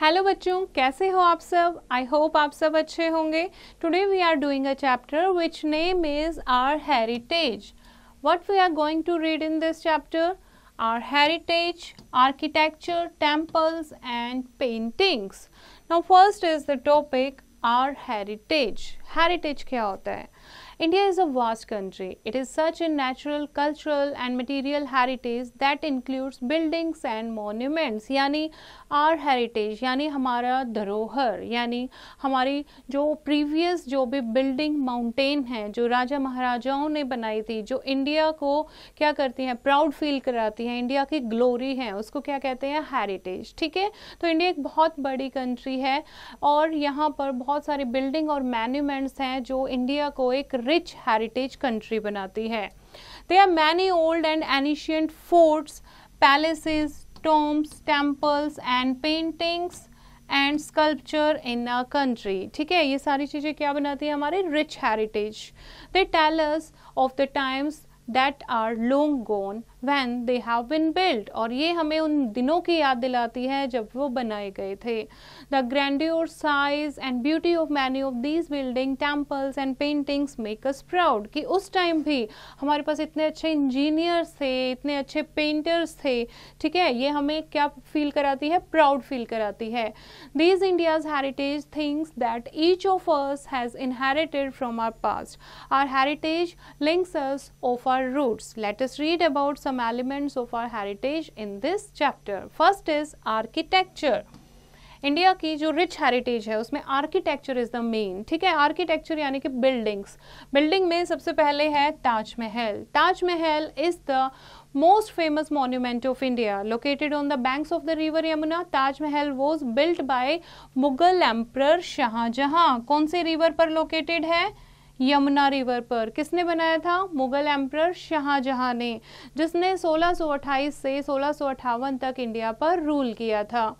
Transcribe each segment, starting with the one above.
Hello बच्चों, कैसे हो आप सब? आई होप आप सब अच्छे होंगे। Today we are doing a chapter which name is our heritage what we are going to read in this chapter our heritage architecture temples and paintings now first is the topic our heritage heritage क्या होता है? India is a vast country. It is such a natural, cultural and material heritage that includes buildings and monuments. यानी our heritage यानी हमारा धरोहर यानी हमारी जो प्रीवियस जो भी बिल्डिंग माउंटेन है जो राजा महाराजाओं ने बनाई थी जो इंडिया को क्या करती हैं प्राउड फील कराती हैं इंडिया की ग्लोरी है उसको क्या कहते हैं हेरिटेज ठीक है तो इंडिया एक बहुत बड़ी कंट्री है और यहाँ पर बहुत सारी बिल्डिंग और मैन्यूमेंट्स हैं जो इंडिया को एक रिच हेरिटेज कंट्री बनाती है। They are many old and ancient forts palaces tombs temples and paintings and sculpture in a country ठीक है, ये सारी चीज़ें क्या बनाती है हमारे? Rich heritage they tell us of the times that are long gone when they have been built और ये हमें उन दिनों की याद दिलाती है जब वो बनाए गए थे। The grandeur size and beauty of many of these building temples and paintings make us proud कि उस टाइम भी हमारे पास इतने अच्छे इंजीनियर्स थे, इतने अच्छे पेंटर्स थे। ठीक है? ये हमें क्या फील कराती है? प्राउड फील कराती है। These India's heritage things that each of us has inherited from our past our heritage links us of our roots let read about some elements of our heritage in this chapter. First is architecture. India की जो rich heritage है, उसमें architecture is the main ठीक है? Architecture यानी कि buildings building में सबसे पहले है Taj Mahal Taj Mahal is the most famous monument of India located on the banks of the river Yamuna Taj Mahal was built by Mughal emperor Shah Jahan कौन से river पर located है? Yamuna river पर। किसने बनाया था? Mughal emperor Shahjahan ने, जिसने 1628 से सोलह तक इंडिया पर रूल किया था।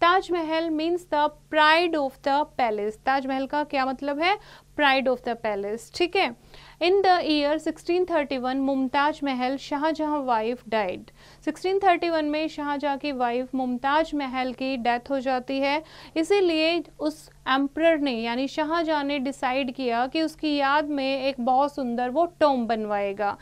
Taj Mahal means the pride of the palace Taj Mahal का क्या मतलब है? प्राइड ऑफ़ द पैलेस ठीक है? In the year 1631 Mumtaz Mahal Shahjahan wife died 1631 में शाहजहां की वाइफ मुमताज़ महल की डेथ हो जाती है। इसीलिए उस एम्प्रर ने, यानी शाहजहां ने डिसाइड किया कि उसकी याद में एक बहुत सुंदर वो tomb बनवाएगा।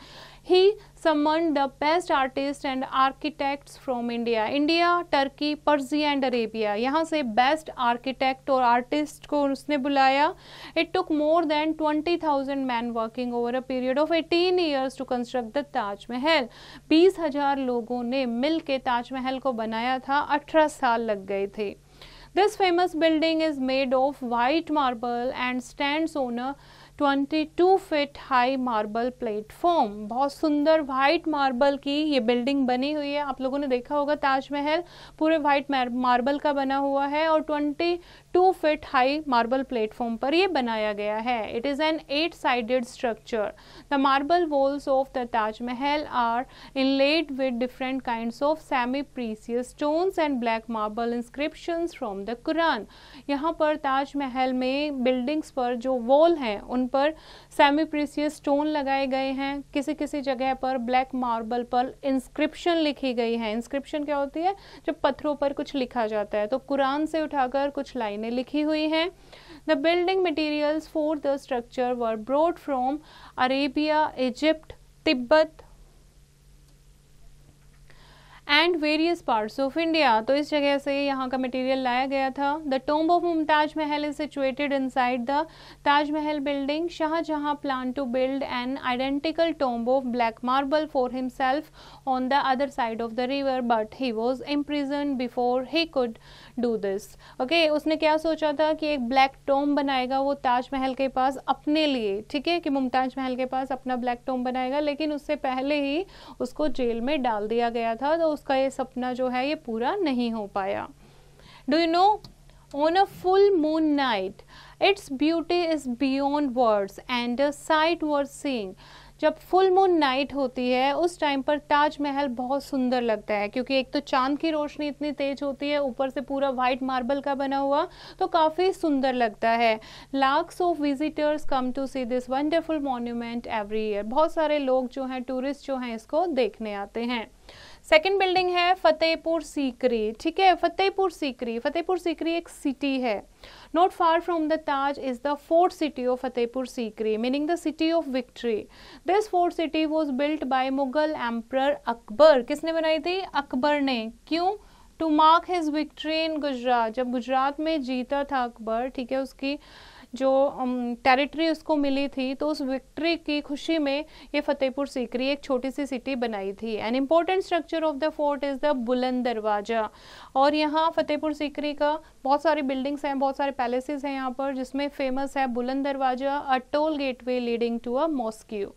He summoned the best artist and architects from India India Turkey Persia and Arabia यहाँ से बेस्ट आर्किटेक्ट और आर्टिस्ट को उसने बुलाया। Took more than twenty thousand men working over a period of eighteen years to construct the Taj Mahal बीस हज़ार लोगों ने मिल के ताजमहल को बनाया था। अठारह साल लग गए थे। This famous building is made of white marble and stand on 22 feet high marble platform. बहुत सुंदर वाइट मार्बल की ये बिल्डिंग बनी हुई है। आप लोगों ने देखा होगा, ताजमहल पूरे वाइट मार्बल का बना हुआ है और 22 फीट हाई मार्बल प्लेटफॉर्म पर ये बनाया गया है। It is an eight sided structure the marble walls of the Taj Mahal are inlaid with different kind of semi precious stones and black marble inscription from the Quran यहाँ पर ताजमहल में buildings पर जो वॉल हैं, उन पर semi precious stone लगाए गए हैं किसी किसी जगह पर ब्लैक मार्बल पर इंस्क्रिप्शन लिखी गई है। इंस्क्रिप्शन क्या होती है? जब पत्थरों पर कुछ लिखा जाता है तो कुरान से उठाकर कुछ लाइनें लिखी हुई हैं। The building materials for the structure were brought from Arabia Egypt Tibet and various parts of India तो इस जगह से यहाँ का मटेरियल लाया गया था। The tomb of Mumtaz Mahal is situated inside the Taj Mahal building Shah Jahan plan to build an identical tomb of black marble for himself on the other side of the river but he was imprison before he could do this okay उसने क्या सोचा था कि एक black Tomé बनाएगा वो ताजमहल के पास अपने लिए। ठीक है कि मुमताज़ महल के पास अपना ब्लैक टोम बनाएगा, लेकिन उससे पहले ही उसको जेल में डाल दिया गया था। तो उसका ये सपना जो है, ये पूरा नहीं हो पाया। Do you know on a full moon night its beauty is beyond words and a sight worth seeing जब फुल मून नाइट होती है, उस टाइम पर ताजमहल बहुत सुंदर लगता है, क्योंकि एक तो चाँद की रोशनी इतनी तेज होती है, ऊपर से पूरा वाइट मार्बल का बना हुआ तो काफ़ी सुंदर लगता है। Lakhs of visitors come to see this wonderful monument every year बहुत सारे लोग जो हैं टूरिस्ट जो हैं, इसको देखने आते हैं। सेकेंड बिल्डिंग है फतेहपुर सीकरी ठीक है? फतेहपुर सीकरी फतेहपुर सीकरी एक सिटी है। Not far from the Taj is the fort city of Fatehpur Sikri meaning the city of victory this fort city was built by Mughal emperor Akbar किसने बनाई थी? अकबर ने। क्यों? To mark his victory in Gujarat जब गुजरात में जीता था अकबर, ठीक है, उसकी जो टेरिटरी उसको मिली थी तो उस विक्ट्री की खुशी में ये फतेहपुर सीकरी एक छोटी सी सिटी बनाई थी। An important structure of the fort is the Buland Darwaza और यहाँ फतेहपुर सीकरी का बहुत सारी बिल्डिंग्स हैं, बहुत सारे पैलेसेस हैं यहाँ पर, जिसमें फ़ेमस है Buland Darwaza a tall gateway leading to a mosque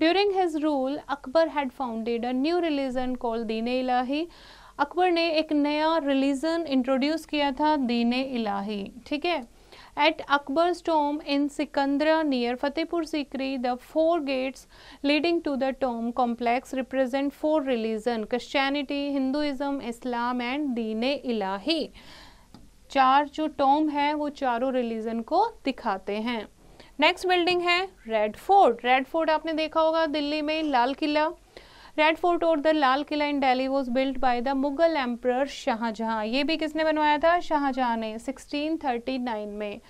during his rule Akbar had founded a new religion call Din Ilahi Akbar ने एक नया रिलीजन इंट्रोड्यूस किया था दीन इलाही ठीक है? At Akbar स्टोम in Sikandra near Fatehpur Sikri the four gates leading to the tomb complex represent four religion Christianity Hinduism Islam and Din Ilahi चार जो Tomé है, वो चारों रिलीजन को दिखाते हैं। नेक्स्ट बिल्डिंग है रेड फोर्ट रेड फोर्ट आपने देखा होगा दिल्ली में लाल किला। रेड फोर्ट और the Lal Qila in Delhi was built by the Mughal emperor Shah Jahan ये भी किसने बनवाया था? शाहजहां ने 1639 में.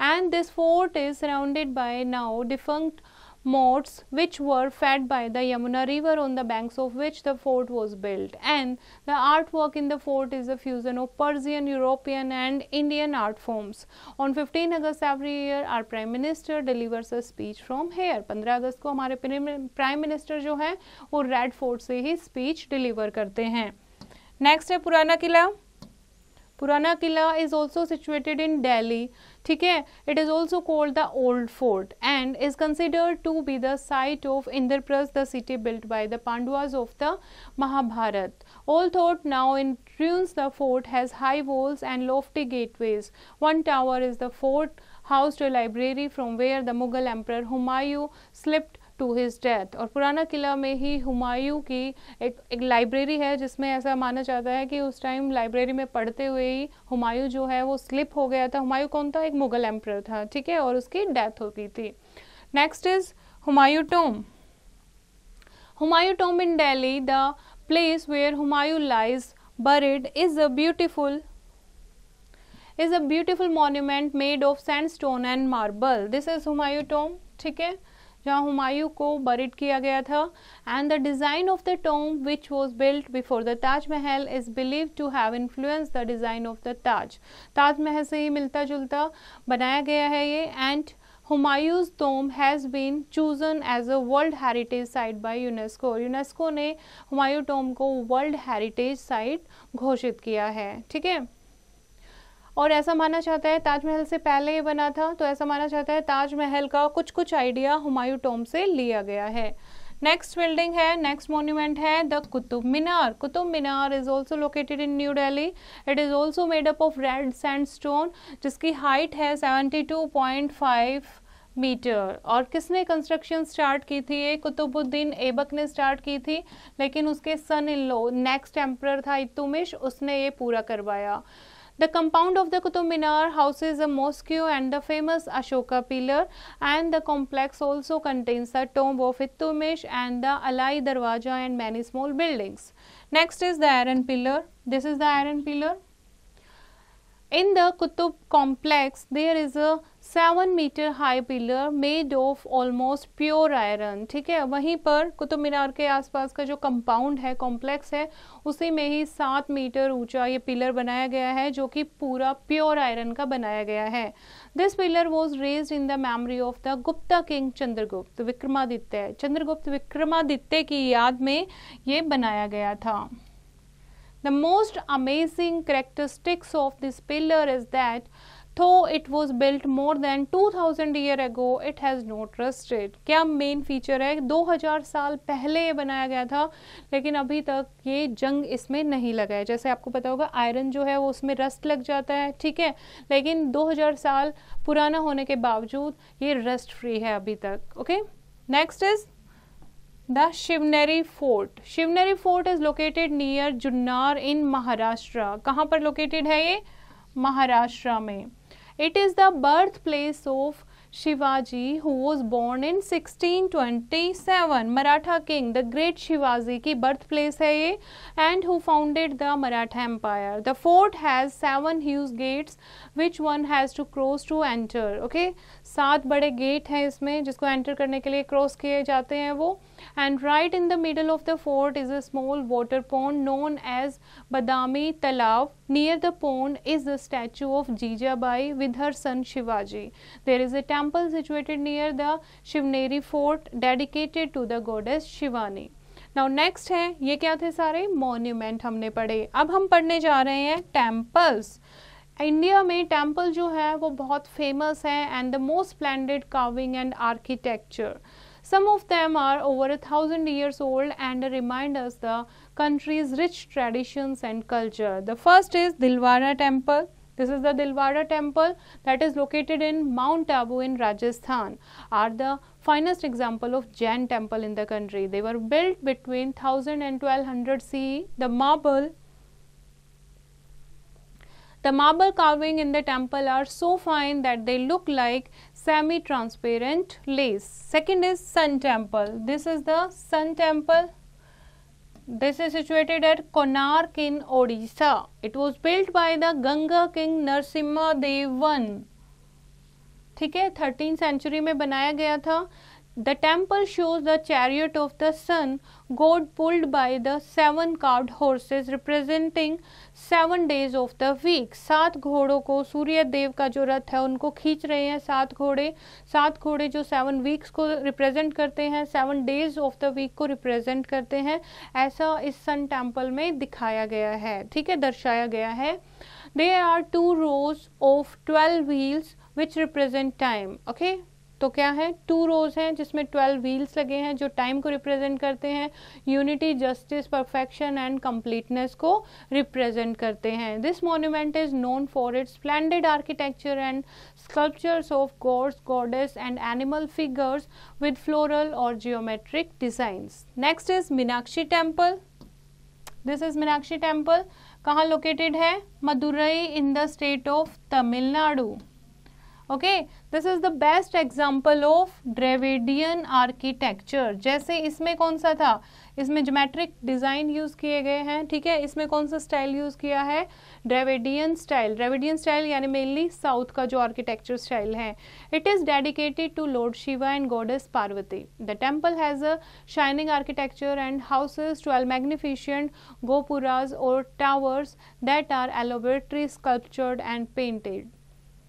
And this fort is surrounded by now defunct moats which were fed by the Yamuna river on the banks of which the fort was built and the artwork in the fort is a fusion of Persian, European and Indian art forms. On 15 August every year our Prime Minister delivers a speech from here. 15 अगस्त को हमारे prime minister जो है वो red fort से ही speech deliver करते हैं next है पुराना किला पुराना किला is also situated in Delhi ठीक है it is also called the old fort and is considered to be the site of Indraprastha the city built by the Pandavas of the Mahabharata all thought now in ruins the fort has high walls and lofty gateways one tower is the fort housed a library from where the mughal emperor humayun slept to his death और पुराना किला में ही हुमायूं की एक एक library है, जिसमें ऐसा माना जाता है कि उस टाइम लाइब्रेरी में पढ़ते हुए ही हुमायूं जो है, वो स्लिप हो गया था। हुमायूं कौन था? एक मुगल एम्पर था, ठीक है? और उसकी डेथ हो गई थी। Next is Humayun tomb. Humayun tomb in Delhi the place where Humayun lies buried is a beautiful, is a beautiful monument made of sandstone and marble. This is humayun tomb ठीक है? जहाँ हुमायूं को buried किया गया था। And the design of the tomb which was built before the Taj Mahal is believe to have influence the design of the Taj Taj Mahal से ही मिलता जुलता बनाया गया है ये। And Humayun's tomb has been chosen as a world heritage site by UNESCO UNESCO ने Humayun tomb को वर्ल्ड हेरिटेज साइट घोषित किया है। ठीक है? और ऐसा माना जाता है ताजमहल से पहले ये बना था तो ऐसा माना जाता है ताजमहल का कुछ कुछ आइडिया हुमायूं टोम से लिया गया है। नेक्स्ट बिल्डिंग है नेक्स्ट मोन्यूमेंट है the Qutub Minar Qutub Minar is also located in New Delhi it is also made up of red sandstone जिसकी हाइट है 72.5 मीटर और किसने कंस्ट्रक्शन स्टार्ट की थी? ये कुतुबुद्दीन ऐबक ने स्टार्ट की थी, लेकिन उसके सन इन लो नेक्स्ट एम्पर था इतुमिश उसने ये पूरा करवाया। The compound of the Qutub Minar houses a mosque and the famous Ashoka pillar and the complex also contains the tomb of Ittumish and the Alai Darwaja and many small buildings. Next is the iron pillar. This is the iron pillar. In the Qutub complex, there is a seven metre high pillar made of almost pure iron ठीक है? वहीं पर कुतुब मीनार के आसपास का जो compound है complex है, उसी में ही सात मीटर ऊँचा ये पिलर बनाया गया है, जो कि पूरा प्योर आयरन का बनाया गया है। This pillar was raise in the memory of the Gupta king Chandragupta Vikramaditya Chandragupta Vikramaditya की याद में ये बनाया गया था। The most amazing characteristics of this pillar is that though it was built more than 2000 year ago, it has not rusted. क्या main feature है? 2000 साल पहले ये बनाया गया था, लेकिन अभी तक ये जंग इसमें नहीं लगा है। जैसे आपको पता होगा आयरन जो है वो उसमें रस्ट लग जाता है, ठीक है? लेकिन 2000 साल पुराना होने के बावजूद ये रस्ट फ्री है अभी तक okay next is the Shivneri fort Shivneri fort is located near Junnar in Maharashtra कहाँ पर लोकेटेड है ये? महाराष्ट्र में। It is the birthplace of Shivaji who was born in 1627 Maratha king the great Shivaji की place है ये and who founded the Maratha empire the fort has seven huge gates which one has to cross to enter okay सात बड़े gate हैं इसमें, जिसको enter करने के लिए क्रॉस किए जाते हैं वो। And right in the middle of the fort is a small water pond known as Badami Talab near the pond is the statue of Jijabai with her son Shivaji. There is a temple situated near the Shivneri fort dedicated to the goddess Shivani. Now next है, ये क्या थे सारे? Monument हमने पढ़े। अब हम पढ़ने जा रहे हैं टेम्पल्स इंडिया में टेंपल जो है, वो बहुत फ़ेमस है and the most splendid carving and architecture Some of them are over a thousand years old and remind us the country's rich traditions and culture. The first is Dilwara Temple. This is the Dilwara Temple that is located in Mount Abu in Rajasthan are the finest example of Jain temple in the country. They were built between 1000 and 1200 CE. The marble the marble carving in the temple are so fine that they look like semi-transparent lace. Second is Sun Temple. This is the Sun Temple. This is situated at Konark in Odisha. It was built by the Ganga King Narsimha Dev I. ठीक है thirteen century में बनाया गया था The temple shows the chariot of the sun, God pulled by the seven carved horses representing seven days of the week. सात घोड़ों को सूर्य देव का जो रथ है उनको खींच रहे हैं सात घोड़े। सात घोड़े जो सेवन वीक्स को रिप्रेजेंट करते हैं seven days of the week को रिप्रेजेंट करते हैं। ऐसा इस सन टेंपल में दिखाया गया है ठीक है? दर्शाया गया है। They are two rows of twelve wheels which represent time okay तो क्या है? टू रोज हैं जिसमें ट्वेल्व व्हील्स लगे हैं जो टाइम को रिप्रेजेंट करते हैं। Unity justice perfection and completeness को रिप्रेजेंट करते हैं। This monument is known for its splendid architecture and sculptures of gods goddess and animal figures with floral और geometric designs next is Meenakshi temple this is Meenakshi temple कहाँ located है? Madurai in the state of Tamil Nadu okay this is the best example of Dravidian architecture जैसे इसमें कौन सा था? इसमें geometric design use किए गए हैं, ठीक है? इसमें कौन सा स्टाइल यूज़ किया है? ड्रेविडियन स्टाइल ड्रेविडियन स्टाइल यानी मेनली साउथ का जो आर्किटेक्चर स्टाइल है. It is dedicated to lord Shiva and goddess Parvati the temple has a shining architecture and houses twelve magnificent gopurams और towers that are elaborately sculptured and painted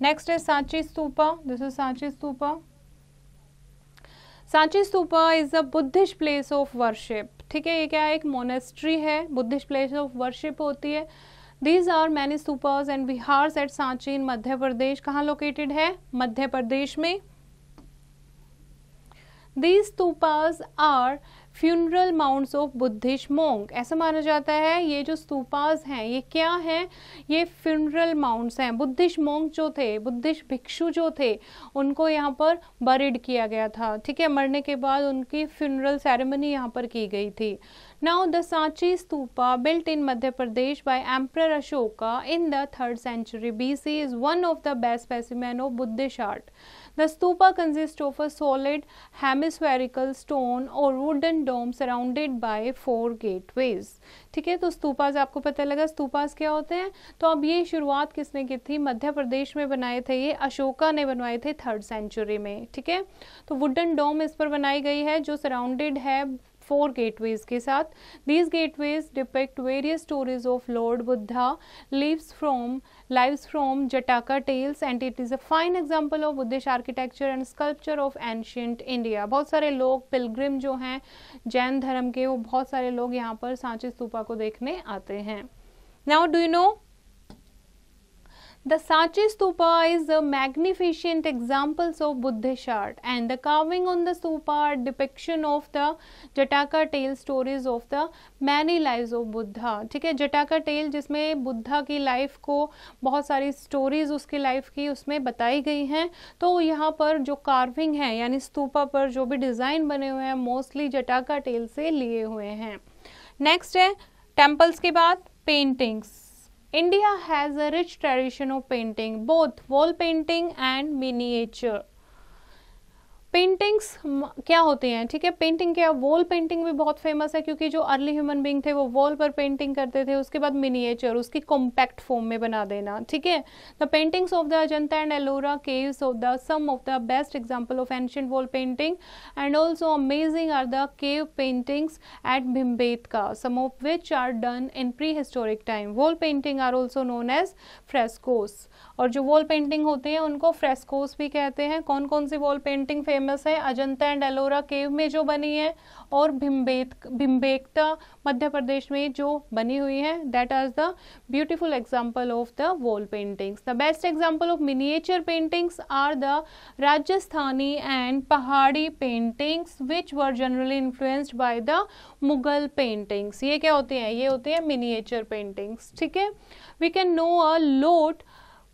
next है Sanchi stupa this is Sanchi Stupa. Sanchi stupa is a Buddhist place of worship ठीक है, ये क्या है? एक monastery है Buddhist place of worship होती है। These are many stupas and vihar at Sanchi in Madhya Pradesh कहाँ लोकेटेड है? मध्य प्रदेश में। These stupas are funeral mounds of Buddhist monk ऐसा माना जाता है, ये जो स्तूपाज हैं, ये क्या हैं? ये फ्यूनरल माउंट्स हैं। बुद्धिस्ट मोंग जो थे बुद्धिस्ट भिक्षु जो थे, उनको यहाँ पर बरिड किया गया था। ठीक है, मरने के बाद उनकी फ्यूनरल सेरेमनी यहाँ पर की गई थी। Now the Sanchi stupa built in Madhya Pradesh by emperor Ashoka in the third century B C is one of the best specimen of Buddhist art The stupa consists of a solid hemispherical stone or wooden dome surrounded by four gateways. ठीक है तो stupas आपको पता लगा stupas क्या होते हैं? तो अब ये शुरुआत किसने की थी? मध्य प्रदेश में बनाए थे ये, अशोका ने बनवाए थे थर्ड सेंचुरी में, ठीक है? तो वुडन डोम इस पर बनाई गई है जो सराउंडेड है फोर गेटवेज के साथ these gateways depict various stories of lord Buddha lives from lives from Jataka tales, and it is a fine example of Buddhist architecture and sculpture of ancient India. बहुत सारे लोग Pilgrim जो हैं, जैन धर्म के, वो बहुत सारे लोग यहाँ पर सांची स्तूपा को देखने आते हैं now do you know The Sachi Stupa is a magnificent examples of Buddhist art and the carving on the stupa are depiction of the Jataka tale stories of the many lives of Buddha. ठीक है जटाका tell जिसमें बुद्धा की life को बहुत सारी stories उसकी life की उसमें बताई गई हैं तो यहाँ पर जो कार्विंग है यानी स्तूपा पर जो भी डिज़ाइन बने हुए हैं मोस्टली जटाका टेल से लिए हुए हैं नेक्स्ट है टेम्पल्स के बाद paintings India has a rich tradition of painting, both wall painting and miniature. Paintings क्या होते हैं, ठीक है? पेंटिंग क्या वॉल पेंटिंग भी बहुत फ़ेमस है, क्योंकि जो अर्ली ह्यूमन बींग थे, वो वॉल पर पेंटिंग करते थे, उसके बाद मिनिएचर उसकी कॉम्पैक्ट फॉर्म में बना देना, ठीक है? The paintings of the Ajanta and Ellora caves of the some of the best example of ancient wall painting and also amazing are the cave paintings at Bhimbetka some of which are done in pre historic time wall painting are also known as frescos और जो wall painting होते हैं, उनको frescoes भी कहते हैं। कौन कौन सी वॉल पेंटिंग फ़ेमस है। अजंता एंड एलोरा केव में जो बनी है और भिम्बेत भिम्बेकता मध्य प्रदेश में जो बनी हुई है। That are the beautiful example of the wall paintings the best example of miniature paintings are the Rajasthani and Pahari paintings which were generally influenced by the Mughal paintings ये क्या होती हैं? ये होती हैं मिनिएचर पेंटिंग्स ठीक है? We can know a lot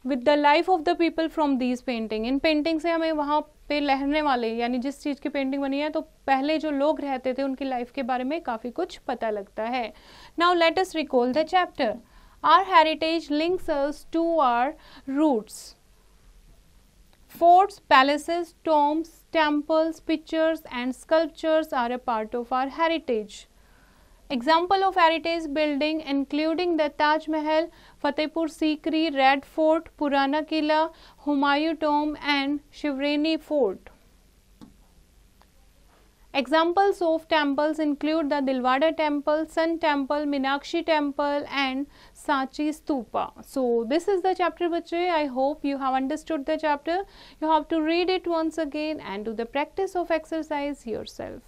with the life of the people from these painting in painting से हमें वहाँ पे रहने वाले, यानी जिस चीज़ की पेंटिंग बनी है तो पहले जो लोग रहते थे, उनकी लाइफ के बारे में काफ़ी कुछ पता लगता है। Now let us recall the chapter our heritage links us to our roots forts palaces tombs temples pictures and sculptures are a part of our heritage. Example of heritage building including the Taj Mahal, Fatehpur Sikri, Red Fort, Purana Kila, Humayun Tomb and Shivreni Fort. Examples of temples include the Dilwada Temple, Sun Temple, Minakshi Temple and Sachi Stupa. So this is the chapter bache. I hope you have understood the chapter. You have to read it once again and do the practice of exercise yourself.